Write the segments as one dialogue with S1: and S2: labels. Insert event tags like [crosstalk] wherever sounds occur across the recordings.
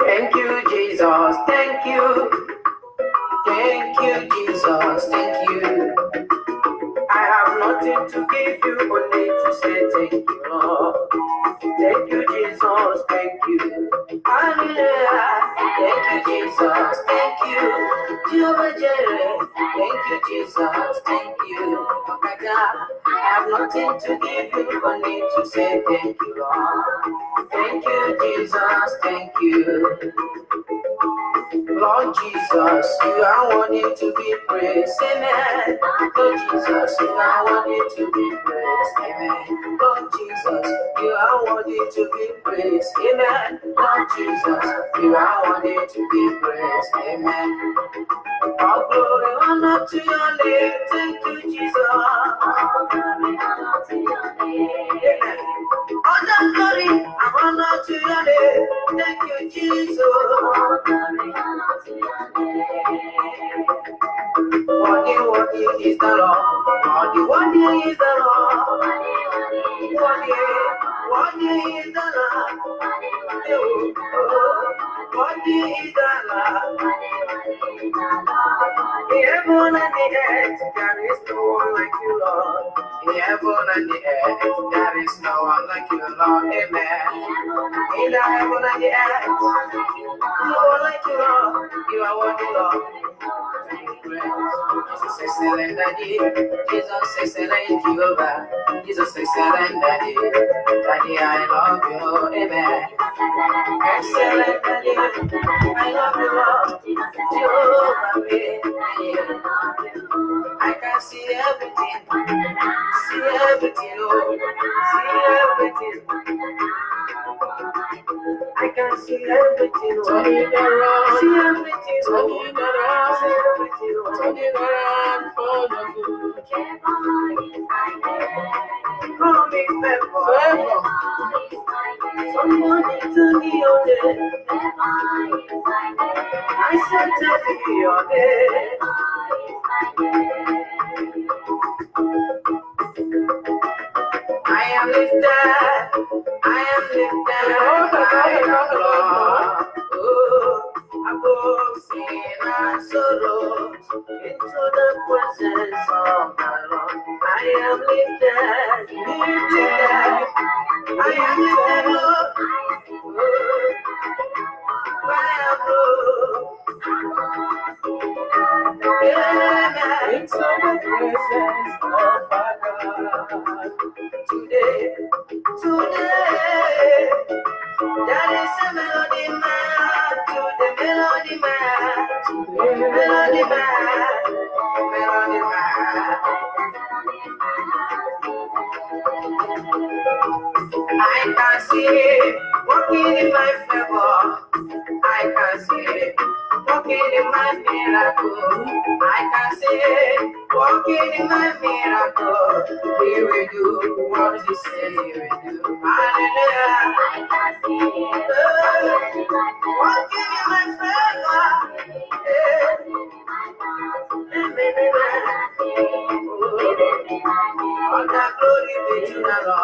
S1: Thank you, Jesus. Thank you. Thank you, Jesus. Thank you. I have nothing to give you, only to say thank you, Lord. Thank you, Jesus. Thank you. Hallelujah. Thank you, Jesus. Thank you. Jehovah Jireh. Thank you, Jesus. Thank you. Oh my God. I have nothing to give you, only to say thank you, Lord. Thank you, Jesus. Thank you. Lord Jesus, you are worthy to be praised. Amen. Lord Jesus, you are worthy to be praised. Amen. Lord Jesus, you are worthy to be praised. Amen. Lord Jesus, you are worthy to be praised. Amen. All glory, honor to your name. Thank you, Jesus. All glory, honor to your name. All glory and honor to your name. Thank you, Jesus. All glory, Worthy, worthy is the Lord. Worthy, worthy is the Lord. Worthy, worthy is the Lord. Worthy is the heaven and the earth, there is no one like you, Lord. In heaven and the earth, there is no one like you, Lord. Amen. In the heaven and the earth, no one like you, Lord. You are worthy, Lord. Jesus excellent daddy, Jesus excellent Jehovah, Jesus excellent daddy, daddy I love you, amen. Excellent daddy, I love you, Lord. Jehovah, me, I can see everything, see everything, oh, see everything. I can see everything, oh, see everything, oh, see everything, oh.
S2: turn it for your good.
S1: Me Somebody to name. I said to name. I am lifted. I am lifted by the Lord. Into the presence of the Lord. I am lifted, lifted. I am lifted up. Oh, by above.
S2: Into the presence of our God.
S1: today, today. There is a melody man to the melody man, melody man, melody man. I can see it working in my favor. I can see it working in my miracle. I can see it working in my miracle. He will do what he says he will do. Hallelujah. Working in my favor. All the glory be to the Lord.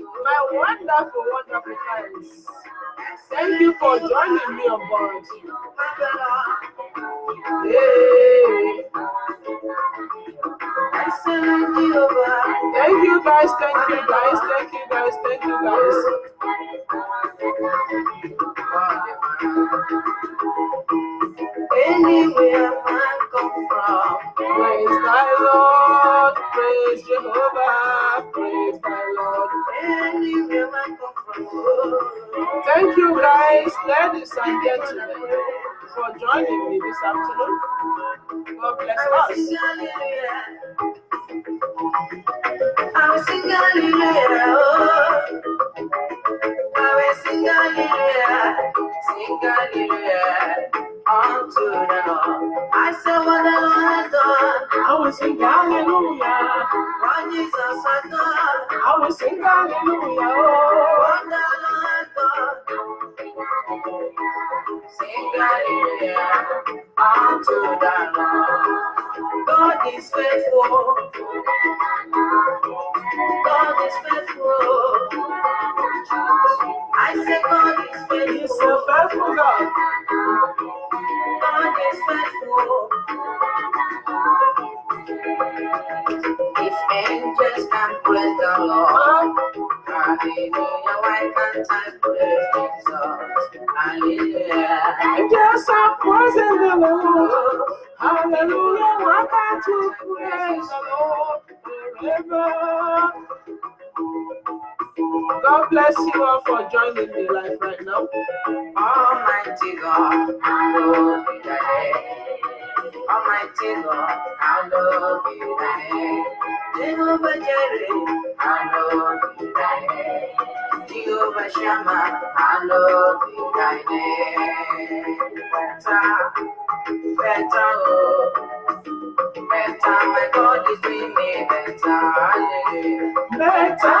S1: my
S2: wonderful, wonderful friends. Thank you for joining me on board.
S1: Hey.
S2: Thank you guys, thank you guys, thank you guys, thank you guys.
S1: Anywhere
S2: Thank you guys, ladies and gentlemen, for joining me this afternoon. God bless us.
S1: I say what the Lord done,
S2: I will sing hallelujah.
S1: Jesus
S2: I will sing hallelujah.
S1: What done. Sing hallelujah unto the Lord. God is faithful. God is faithful. I say God is
S2: He's
S1: faithful.
S2: a faithful God.
S1: God is faithful. If angels can praise the Lord, hallelujah, why can't I praise Jesus? Hallelujah.
S2: Angels are praising the Lord. Hallelujah. Why can't you praise the Lord forever? God bless you all for joining me live right now.
S1: Almighty God, hallowed be thy name. Almighty God, hallowed be thy name. Jehovah Jireh, hallowed be thy name. Jehovah Shammah, be thy name. Better, better, oh, better, my God is me. Better,
S2: better,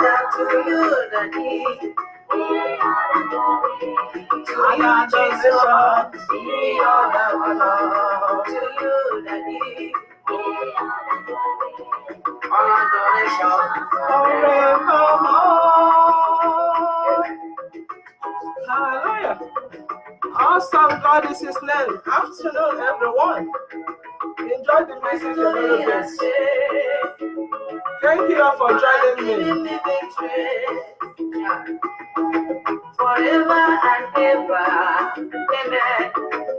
S1: Father, to you, Daddy. To you, Jesus. Be all the honor. To you, Daddy. All adoration.
S2: Forevermore. Hallelujah. Awesome God is his name. Afternoon, everyone. Enjoy the message a little bit. Thank you all for joining me.
S1: Giving me victory. Yeah. Forever and ever, amen.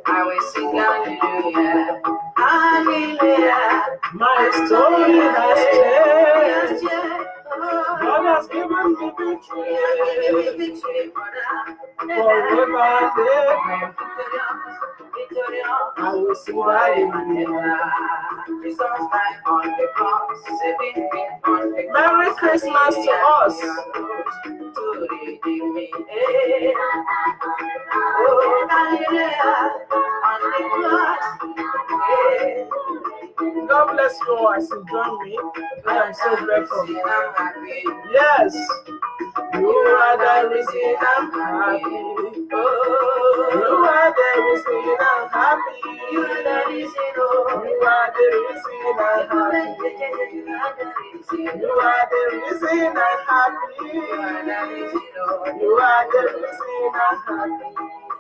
S1: I will sing hallelujah, hallelujah.
S2: My story has changed. God has given me victory. and ever. I will
S1: Forever and
S2: hallelujah.
S1: Jesus died on the cross, saving me the cross.
S2: Merry Christmas to us.
S1: To redeem me. Oh, hallelujah. On the cross.
S2: God bless you all as you join me. I am so grateful. Yes. You are the reason I'm happy. You
S1: Oh,
S2: are the reason I'm happy.
S1: you are the reason, oh.
S2: You are the reason I'm happy.
S1: You are the reason.
S2: You are the reason I'm happy.
S1: You are the reason, oh.
S2: You are the reason I'm happy.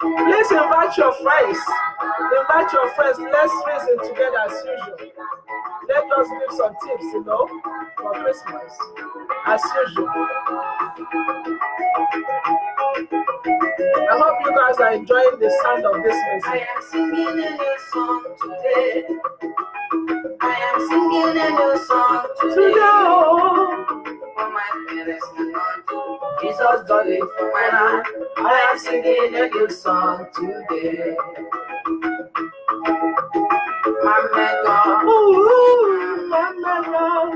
S2: Please invite your friends. Invite your friends. Let's reason together as usual. Let us give some tips, you know, for Christmas. As usual. I hope you guys are enjoying the sound of this
S1: I am singing a new song today. I am singing a new song
S2: Today,
S1: today.
S2: oh,
S1: For my parents. Jesus done it for my life. I am singing a new song today. My God,
S2: ooh, my God,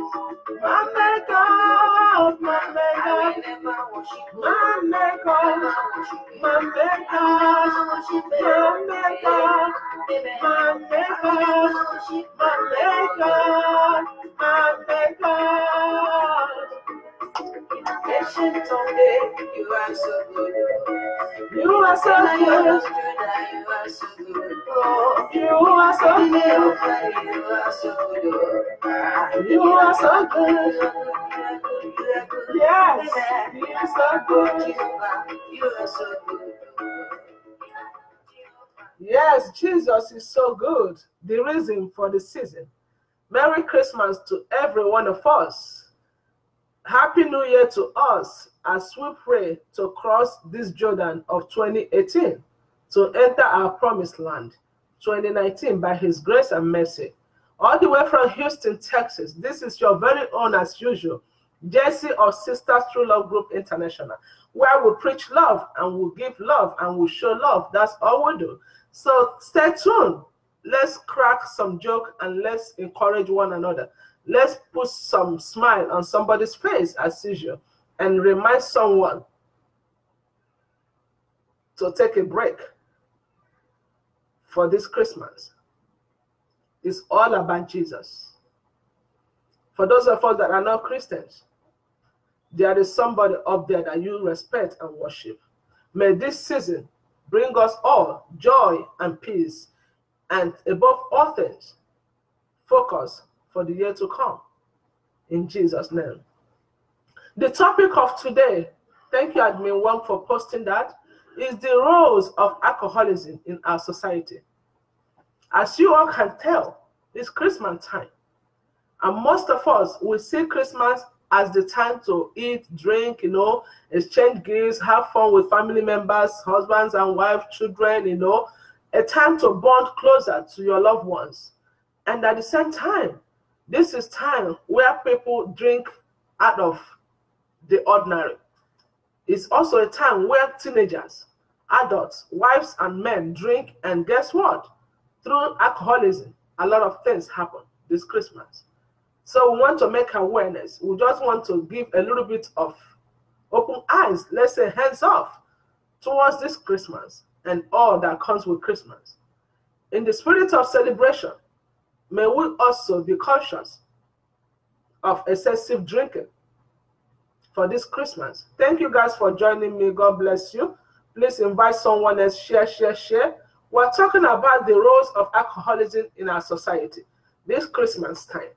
S2: my God, my
S1: I
S2: God,
S1: will never worship you.
S2: my God,
S1: Never worship you.
S2: my
S1: I
S2: God,
S1: will never worship
S2: my
S1: I
S2: my maker, my maker.
S1: Ancient of days, you are so good.
S2: You are so good.
S1: you are so good.
S2: You are so
S1: you are so good.
S2: You are so good. Yes, you are so good.
S1: You are so good.
S2: Yes, Jesus is so good. The reason for the season. Merry Christmas to every one of us. Happy New Year to us as we pray to cross this Jordan of 2018 to enter our promised land 2019 by His grace and mercy. All the way from Houston, Texas, this is your very own, as usual, Jesse of Sisters True Love Group International, where we preach love and we give love and we show love. That's all we do. So stay tuned. Let's crack some joke and let's encourage one another. Let's put some smile on somebody's face as usual and remind someone to take a break for this Christmas. It's all about Jesus. For those of us that are not Christians, there is somebody up there that you respect and worship. May this season bring us all joy and peace, and above all things, focus for the year to come. In Jesus' name. The topic of today, thank you, Admin Wong, for posting that, is the roles of alcoholism in our society. As you all can tell, it's Christmas time. And most of us will see Christmas as the time to eat, drink, you know, exchange gifts, have fun with family members, husbands and wives, children, you know, a time to bond closer to your loved ones. And at the same time, this is time where people drink out of the ordinary. It's also a time where teenagers, adults, wives, and men drink, and guess what? Through alcoholism, a lot of things happen this Christmas. So we want to make awareness. We just want to give a little bit of open eyes, let's say hands off towards this Christmas and all that comes with Christmas. In the spirit of celebration, may we also be conscious of excessive drinking for this Christmas. Thank you guys for joining me. God bless you. Please invite someone else, share, share, share. We're talking about the roles of alcoholism in our society this Christmas time.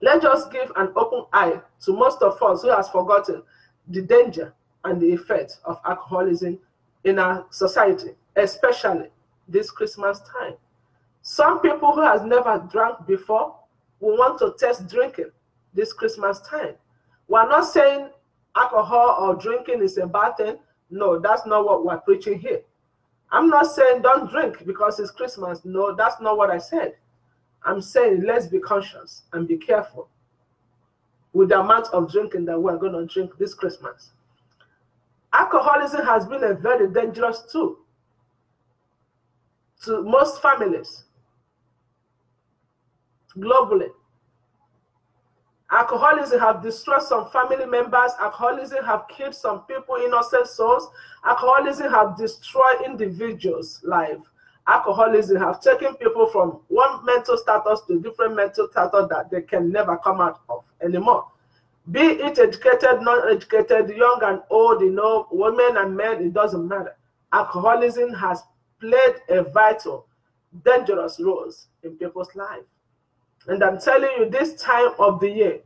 S2: Let's just give an open eye to most of us who has forgotten the danger and the effect of alcoholism in our society, especially this Christmas time. Some people who has never drank before will want to test drinking this Christmas time. We're not saying alcohol or drinking is a bad thing. No, that's not what we're preaching here. I'm not saying don't drink because it's Christmas. No, that's not what I said. I'm saying let's be conscious and be careful with the amount of drinking that we're going to drink this Christmas. Alcoholism has been a very dangerous tool to most families globally. Alcoholism have destroyed some family members. Alcoholism have killed some people, innocent souls. Alcoholism have destroyed individuals' life. Alcoholism have taken people from one mental status to different mental status that they can never come out of anymore. Be it educated, non-educated, young and old, you know, women and men, it doesn't matter. Alcoholism has played a vital, dangerous role in people's life. And I'm telling you, this time of the year,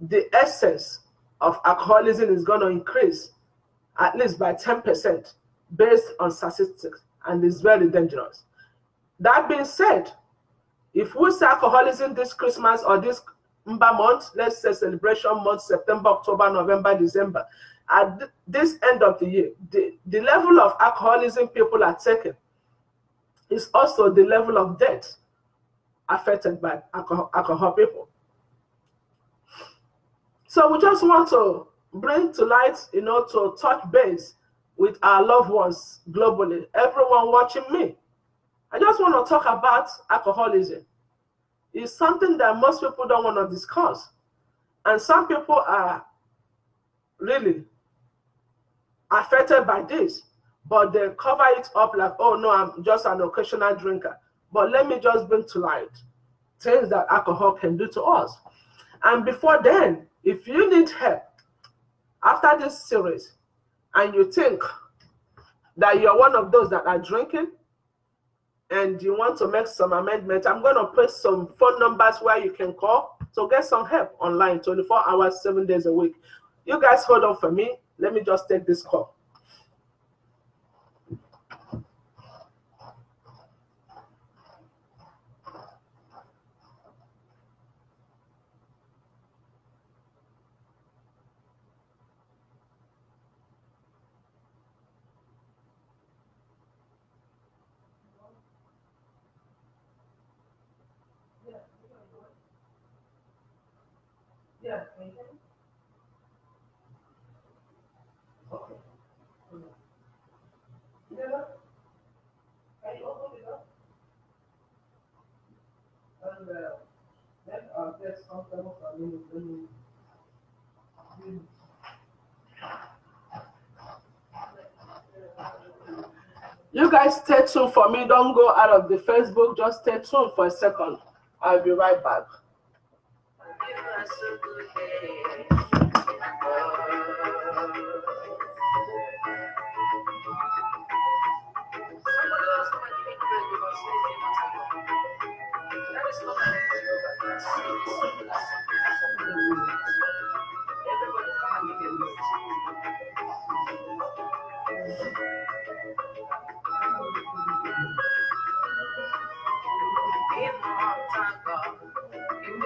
S2: the essence of alcoholism is going to increase at least by 10% based on statistics, and it's very dangerous. That being said, if we say alcoholism this Christmas or this ember month, let's say celebration month, September, October, November, December, at th- this end of the year, the, the level of alcoholism people are taking is also the level of death affected by alcohol, alcohol people. So we just want to bring to light, you know, to touch base with our loved ones globally, everyone watching me. I just want to talk about alcoholism. It's something that most people don't want to discuss. And some people are really affected by this, but they cover it up like, oh no, I'm just an occasional drinker. But let me just bring to light things that alcohol can do to us. And before then, if you need help after this series and you think that you're one of those that are drinking and you want to make some amendments, I'm going to put some phone numbers where you can call to get some help online 24 hours, seven days a week. You guys hold on for me. Let me just take this call. You guys stay tuned for me. Don't go out of the Facebook. Just stay tuned for a second. I'll be right back.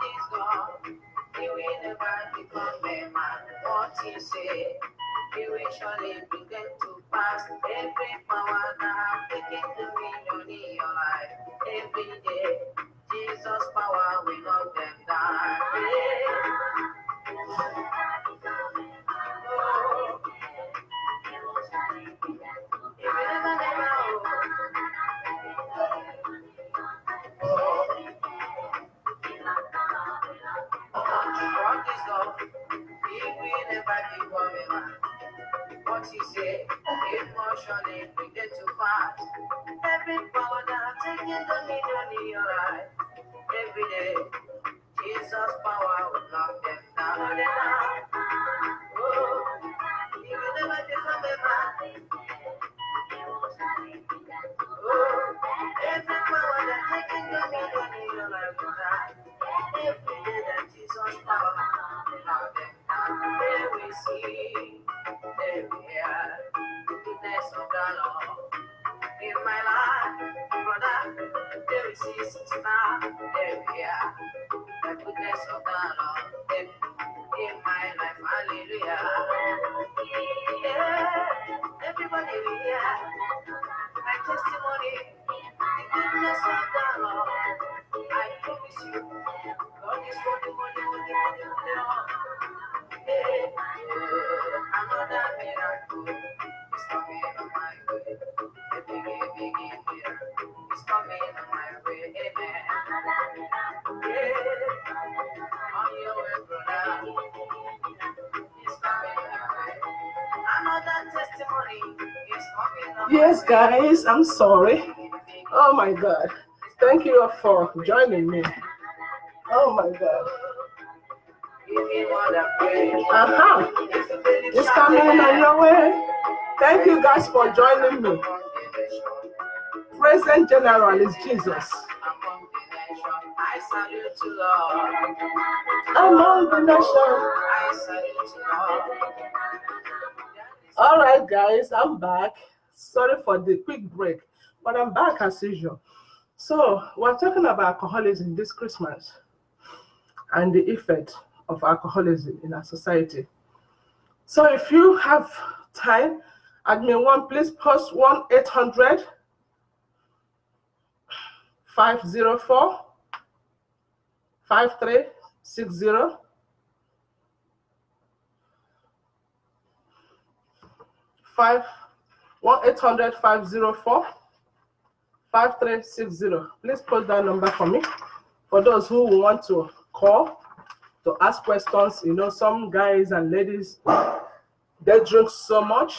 S1: These do testimony.
S2: guys. I'm sorry. Oh my God. Thank you all for joining me. Oh my God. Uh-huh. It's coming on your way. Thank you guys for joining me. Present General is Jesus. Among the nation. All right, guys, I'm back. Sorry for the quick break, but I'm back as usual. So we're talking about alcoholism this Christmas and the effect of alcoholism in our society. So if you have time, admin one, please post 1 800 504 5360. Five one eight hundred five zero four five three six zero. Please post that number for me. For those who want to call to ask questions, you know, some guys and ladies they drink so much.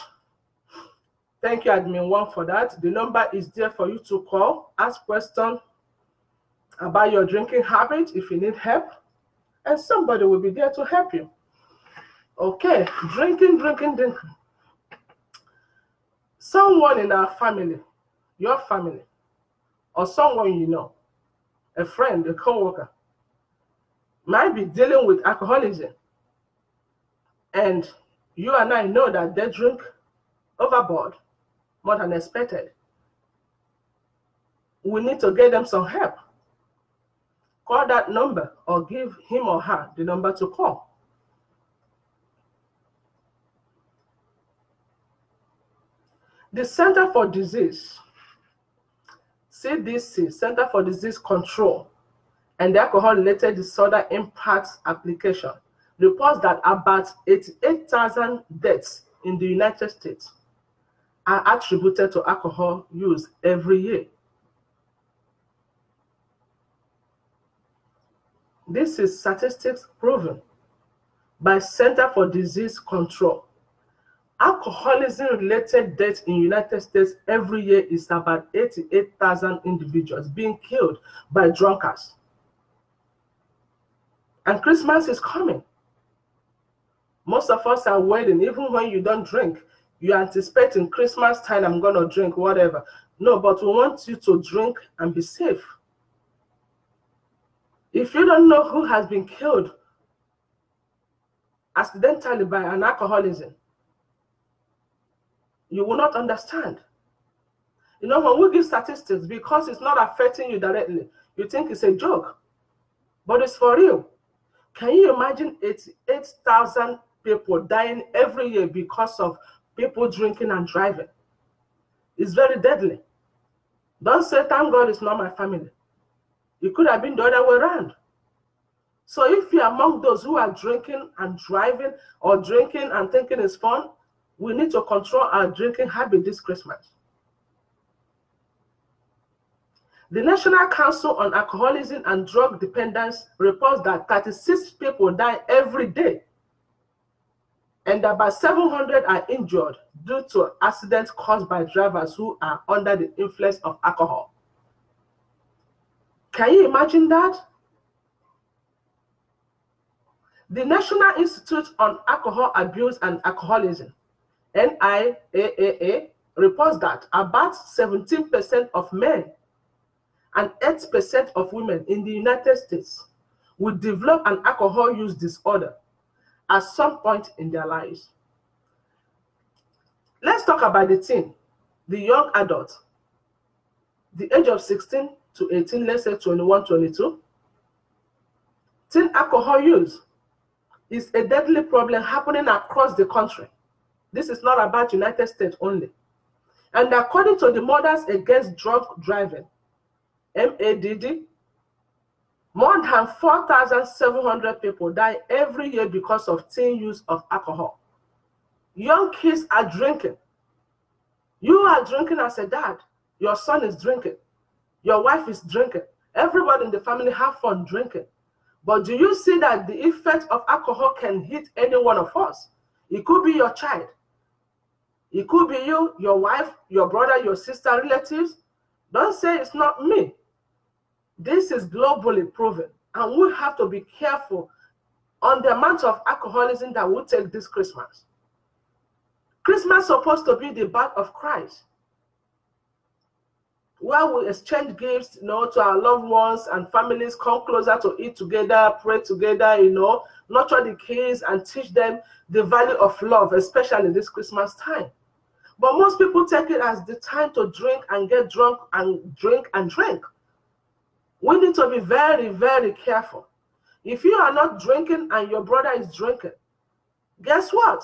S2: Thank you, admin one, for that. The number is there for you to call, ask questions about your drinking habit if you need help, and somebody will be there to help you. Okay, drinking, drinking, drinking. Someone in our family, your family, or someone you know, a friend, a co-worker, might be dealing with alcoholism. And you and I know that they drink overboard more than expected. We need to get them some help. Call that number or give him or her the number to call. The Center for Disease, CDC, Center for Disease Control, and the Alcohol Related Disorder Impacts Application reports that about 88,000 deaths in the United States are attributed to alcohol use every year. This is statistics proven by Center for Disease Control. Alcoholism-related deaths in United States every year is about 88,000 individuals being killed by drunkards. And Christmas is coming. Most of us are waiting, even when you don't drink, you're anticipating Christmas time, I'm going to drink, whatever. No, but we want you to drink and be safe. If you don't know who has been killed accidentally by an alcoholism, you will not understand. You know, when we give statistics, because it's not affecting you directly, you think it's a joke, but it's for real. Can you imagine 88,000 people dying every year because of people drinking and driving. It's very deadly. Don't say, thank God it's not my family. It could have been the other way around. So if you're among those who are drinking and driving or drinking and thinking it's fun, we need to control our drinking habit this Christmas. The National Council on Alcoholism and Drug Dependence reports that 36 people die every day and about 700 are injured due to accidents caused by drivers who are under the influence of alcohol. Can you imagine that? The National Institute on Alcohol Abuse and Alcoholism, NIAAA, reports that about 17% of men and 8% of women in the United States will develop an alcohol use disorder at some point in their lives. Let's talk about the teen, the young adult, the age of 16 to 18, let's say 21, 22. Teen alcohol use is a deadly problem happening across the country. This is not about United States only. And according to the Mothers Against Drunk Driving, MADD, more than 4,700 people die every year because of teen use of alcohol. Young kids are drinking. You are drinking as a dad. Your son is drinking. Your wife is drinking. Everybody in the family have fun drinking. But do you see that the effect of alcohol can hit any one of us? It could be your child. It could be you, your wife, your brother, your sister, relatives. Don't say it's not me. This is globally proven, and we have to be careful on the amount of alcoholism that we take this Christmas. Christmas is supposed to be the birth of Christ, where we exchange gifts, you know, to our loved ones and families, come closer to eat together, pray together, you know, nurture the kids and teach them the value of love, especially this Christmas time. But most people take it as the time to drink and get drunk and drink and drink We need to be very, very careful. If you are not drinking and your brother is drinking, guess what?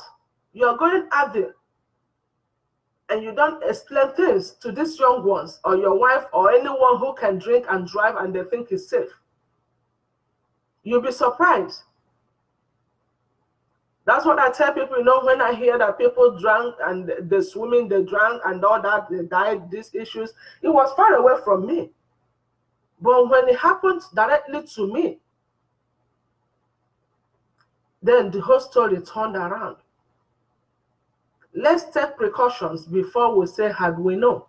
S2: You're going out there and you don't explain things to these young ones or your wife or anyone who can drink and drive and they think is safe. You'll be surprised. That's what I tell people, you know, when I hear that people drank and the swimming, they drank and all that, they died, these issues, it was far away from me. But when it happened directly to me, then the whole story turned around. Let's take precautions before we say, had we known.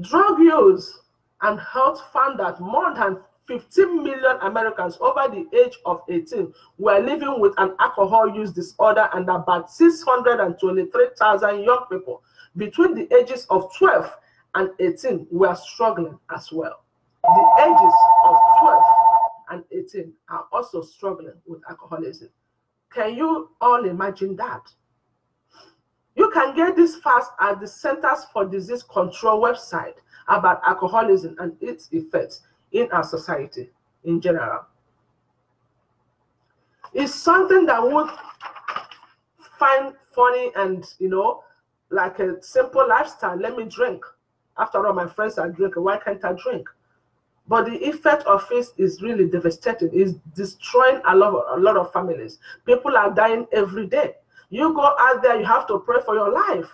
S2: Drug use and health found that more than 15 million Americans over the age of 18 were living with an alcohol use disorder, and about 623,000 young people between the ages of 12 and 18 were struggling as well. The ages of 12 and 18 are also struggling with alcoholism. Can you all imagine that? You can get this fast at the Centers for Disease Control website about alcoholism and its effects in our society in general. It's something that would find funny and, you know, like a simple lifestyle. Let me drink. After all, my friends are drinking. Why can't I drink? But the effect of it is really devastating. It's destroying a lot, of, a lot of families. People are dying every day. You go out there, you have to pray for your life.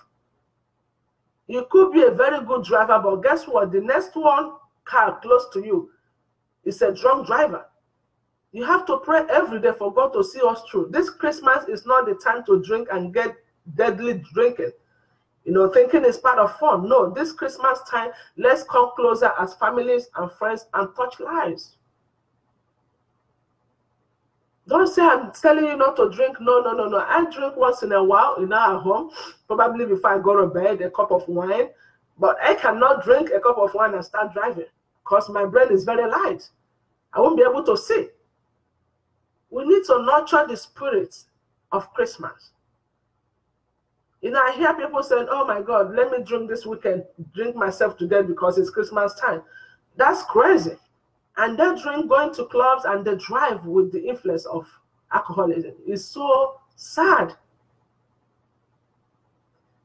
S2: You could be a very good driver, but guess what? The next one car close to you is a drunk driver. You have to pray every day for God to see us through. This Christmas is not the time to drink and get deadly drinking you know, thinking it's part of fun. No, this Christmas time, let's come closer as families and friends and touch lives. Don't say I'm telling you not to drink. No, no, no, no. I drink once in a while, know, at home, probably before I go to bed, a cup of wine. But I cannot drink a cup of wine and start driving because my brain is very light. I won't be able to see. We need to nurture the spirit of Christmas. You know, I hear people saying, oh my God, let me drink this weekend, drink myself to death because it's Christmas time. That's crazy. And they drink going to clubs and they drive with the influence of alcoholism. It's so sad.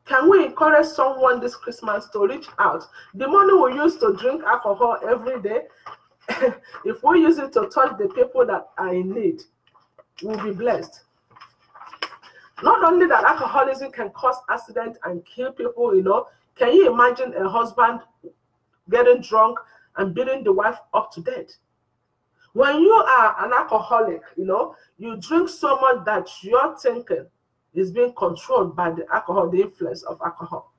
S2: Can we encourage someone this Christmas to reach out? The money we use to drink alcohol every day, [laughs] if we use it to touch the people that are in need, we'll be blessed. Not only that alcoholism can cause accident and kill people, you know, can you imagine a husband getting drunk and beating the wife up to death? When you are an alcoholic, you know, you drink so much that you're thinking is being controlled by the alcohol, the influence of alcohol.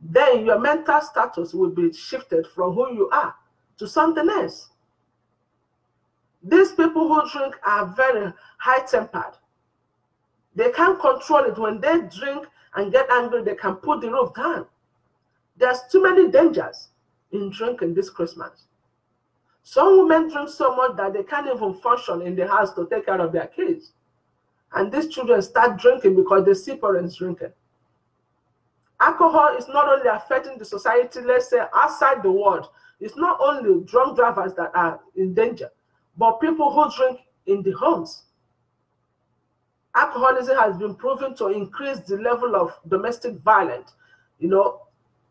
S2: Then your mental status will be shifted from who you are to something else. These people who drink are very high tempered. They can't control it. When they drink and get angry, they can put the roof down. There's too many dangers in drinking this Christmas. Some women drink so much that they can't even function in the house to take care of their kids. And these children start drinking because they see parents drinking. Alcohol is not only affecting the society, let's say outside the world, it's not only drunk drivers that are in danger, but people who drink in the homes alcoholism has been proven to increase the level of domestic violence, you know,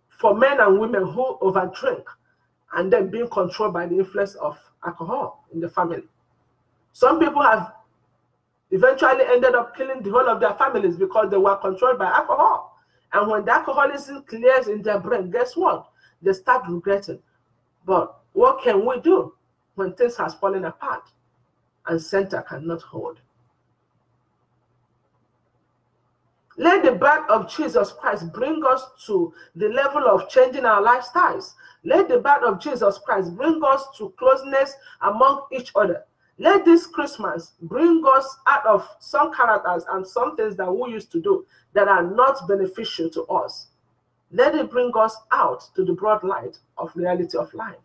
S2: for men and women who overdrink and then being controlled by the influence of alcohol in the family. Some people have eventually ended up killing the whole of their families because they were controlled by alcohol. And when the alcoholism clears in their brain, guess what? They start regretting. But what can we do when things has fallen apart and center cannot hold? Let the birth of Jesus Christ bring us to the level of changing our lifestyles. Let the birth of Jesus Christ bring us to closeness among each other. Let this Christmas bring us out of some characters and some things that we used to do that are not beneficial to us. Let it bring us out to the broad light of reality of life.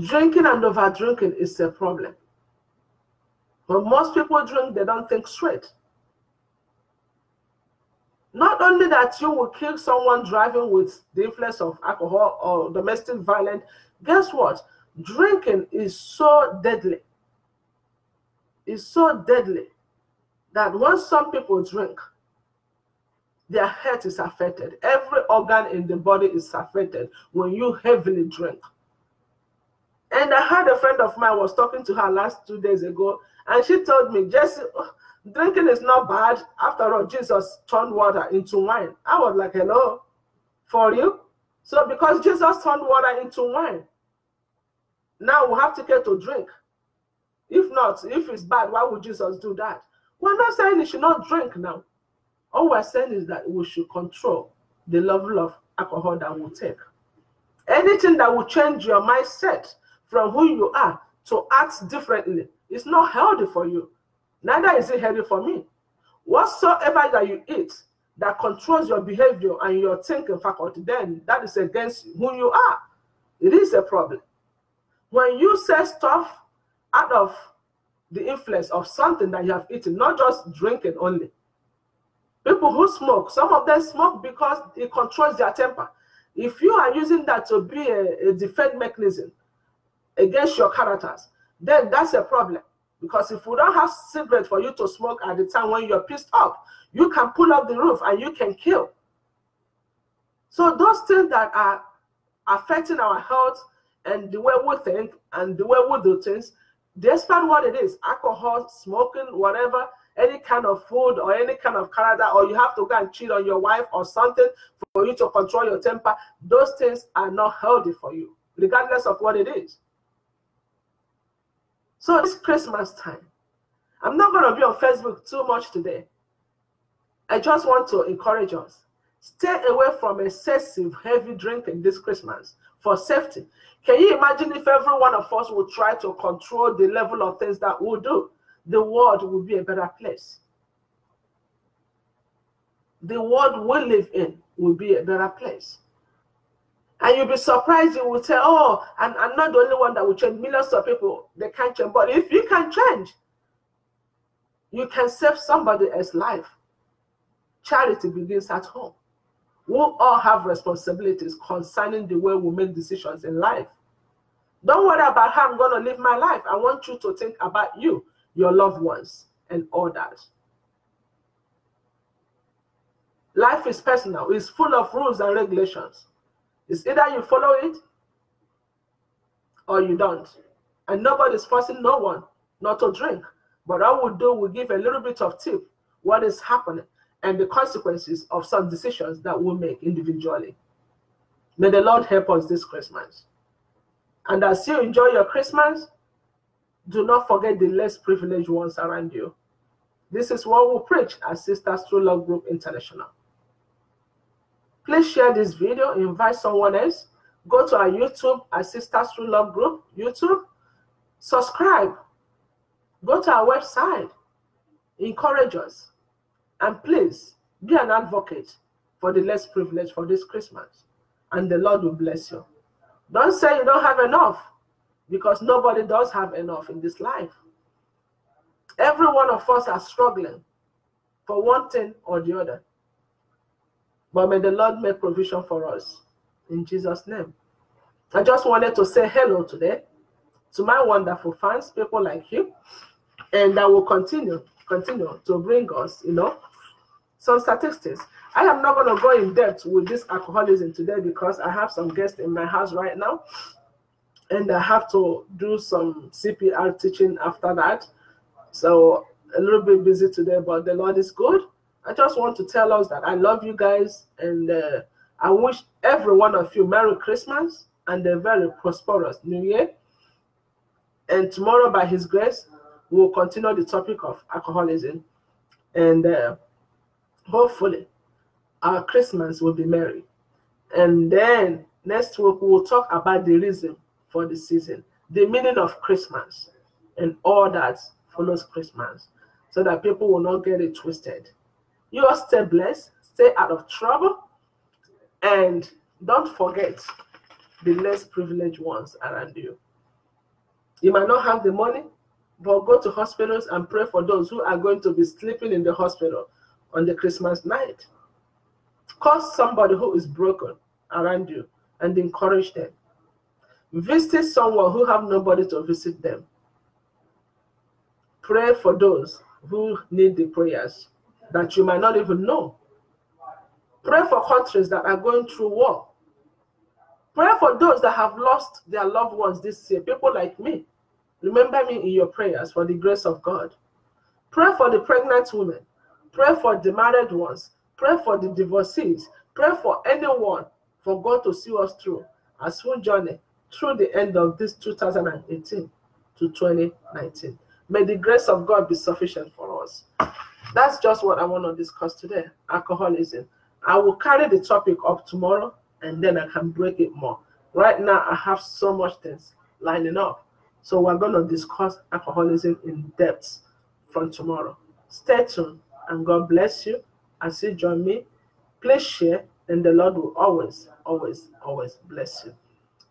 S2: Drinking and over drinking is a problem. When most people drink, they don't think straight. Not only that you will kill someone driving with the influence of alcohol or domestic violence, guess what? Drinking is so deadly. It's so deadly that when some people drink, their health is affected. Every organ in the body is affected when you heavily drink. And I had a friend of mine was talking to her last two days ago, and she told me, Jesse, oh, drinking is not bad. After all, Jesus turned water into wine. I was like, hello, for you? So because Jesus turned water into wine, now we have to get to drink. If not, if it's bad, why would Jesus do that? We're not saying you should not drink now. All we're saying is that we should control the level of alcohol that we take. Anything that will change your mindset from who you are to act differently is not healthy for you. Neither is it healthy for me. Whatsoever that you eat that controls your behavior and your thinking faculty, then that is against who you are. It is a problem. When you say stuff out of the influence of something that you have eaten, not just drinking only. People who smoke, some of them smoke because it controls their temper. If you are using that to be a, a defense mechanism against your characters, then that's a problem. Because if we don't have cigarette for you to smoke at the time when you're pissed off, you can pull up the roof and you can kill. So those things that are affecting our health and the way we think and the way we do things, despite what it is, alcohol, smoking, whatever, any kind of food or any kind of character, or you have to go and cheat on your wife or something for you to control your temper, those things are not healthy for you, regardless of what it is. So it's Christmas time. I'm not going to be on Facebook too much today. I just want to encourage us. Stay away from excessive heavy drinking this Christmas for safety. Can you imagine if every one of us would try to control the level of things that we do? The world would be a better place. The world we live in will be a better place. And you'll be surprised, you will say, Oh, and I'm not the only one that will change. Millions of people, they can't change. But if you can change, you can save somebody else's life. Charity begins at home. We all have responsibilities concerning the way we make decisions in life. Don't worry about how I'm going to live my life. I want you to think about you, your loved ones, and all that. Life is personal, it's full of rules and regulations. It's either you follow it or you don't. And nobody's forcing no one not to drink. But I will do, we give a little bit of tip what is happening and the consequences of some decisions that we make individually. May the Lord help us this Christmas. And as you enjoy your Christmas, do not forget the less privileged ones around you. This is what we preach at Sisters True Love Group International. Please share this video, invite someone else. Go to our YouTube at Sisters True Love Group, YouTube. Subscribe. Go to our website. Encourage us. And please be an advocate for the less privileged for this Christmas. And the Lord will bless you. Don't say you don't have enough because nobody does have enough in this life. Every one of us are struggling for one thing or the other. But may the Lord make provision for us in Jesus' name. I just wanted to say hello today to my wonderful fans, people like you, and I will continue, continue to bring us, you know, some statistics. I am not going to go in depth with this alcoholism today because I have some guests in my house right now, and I have to do some CPR teaching after that. So a little bit busy today, but the Lord is good. I just want to tell us that I love you guys, and uh, I wish every one of you Merry Christmas and a very prosperous New Year. And tomorrow, by His grace, we'll continue the topic of alcoholism, and uh, hopefully, our Christmas will be merry. And then next week, we'll talk about the reason for the season, the meaning of Christmas, and all that follows Christmas, so that people will not get it twisted. You are stay blessed, stay out of trouble, and don't forget the less privileged ones around you. You might not have the money, but go to hospitals and pray for those who are going to be sleeping in the hospital on the Christmas night. Call somebody who is broken around you and encourage them. Visit someone who have nobody to visit them. Pray for those who need the prayers that you might not even know. Pray for countries that are going through war. Pray for those that have lost their loved ones this year, people like me. Remember me in your prayers for the grace of God. Pray for the pregnant women. Pray for the married ones. Pray for the divorcees. Pray for anyone for God to see us through as we journey through the end of this 2018 to 2019. May the grace of God be sufficient for us. That's just what I want to discuss today alcoholism. I will carry the topic up tomorrow and then I can break it more. Right now, I have so much things lining up. So we're going to discuss alcoholism in depth from tomorrow. Stay tuned and God bless you as you join me. Please share and the Lord will always, always, always bless you.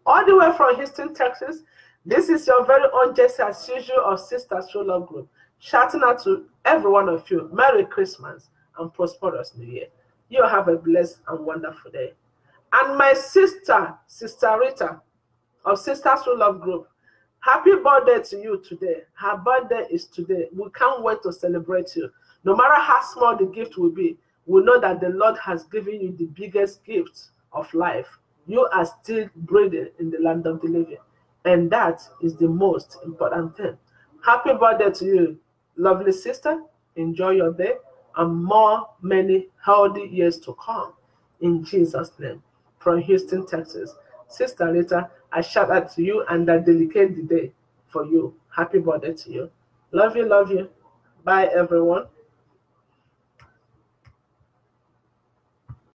S2: All the way from Houston, Texas, this is your very own Jesse as usual of Sister Love Group. Shouting out to every one of you, Merry Christmas and prosperous New Year. You have a blessed and wonderful day. And my sister, Sister Rita of Sisters True Love Group, happy birthday to you today. Her birthday is today. We can't wait to celebrate you. No matter how small the gift will be, we know that the Lord has given you the biggest gift of life. You are still breathing in the land of the living. And that is the most important thing. Happy birthday to you, lovely sister. Enjoy your day and more, many healthy years to come. In Jesus' name. From Houston, Texas. Sister Rita, I shout out to you and I dedicate the day for you. Happy birthday to you. Love you, love you. Bye, everyone.